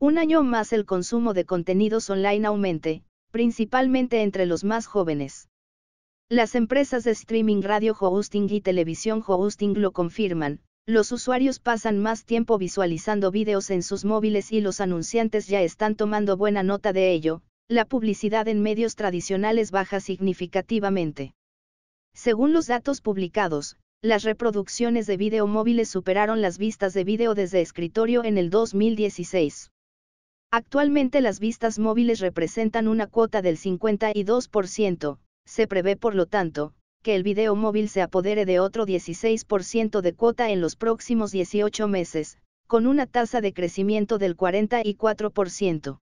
Un año más el consumo de contenidos online aumente, principalmente entre los más jóvenes. Las empresas de streaming radio hosting y televisión hosting lo confirman, los usuarios pasan más tiempo visualizando vídeos en sus móviles y los anunciantes ya están tomando buena nota de ello, la publicidad en medios tradicionales baja significativamente. Según los datos publicados, las reproducciones de vídeo móviles superaron las vistas de vídeo desde escritorio en el 2016. Actualmente las vistas móviles representan una cuota del 52%, se prevé por lo tanto, que el video móvil se apodere de otro 16% de cuota en los próximos 18 meses, con una tasa de crecimiento del 44%.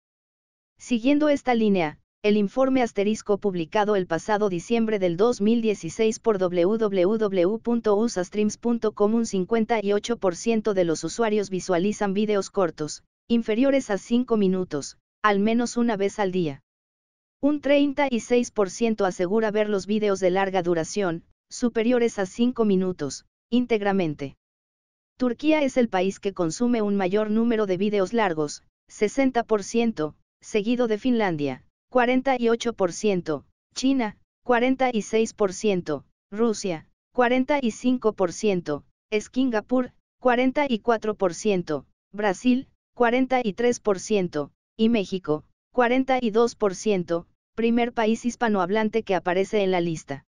Siguiendo esta línea, el informe asterisco publicado el pasado diciembre del 2016 por www.usastreams.com un 58% de los usuarios visualizan videos cortos, inferiores a 5 minutos, al menos una vez al día. Un 36% asegura ver los vídeos de larga duración, superiores a 5 minutos, íntegramente. Turquía es el país que consume un mayor número de vídeos largos, 60%, seguido de Finlandia, 48%, China, 46%, Rusia, 45%, Singapur, 44%, Brasil, 43%, y México, 42%, primer país hispanohablante que aparece en la lista.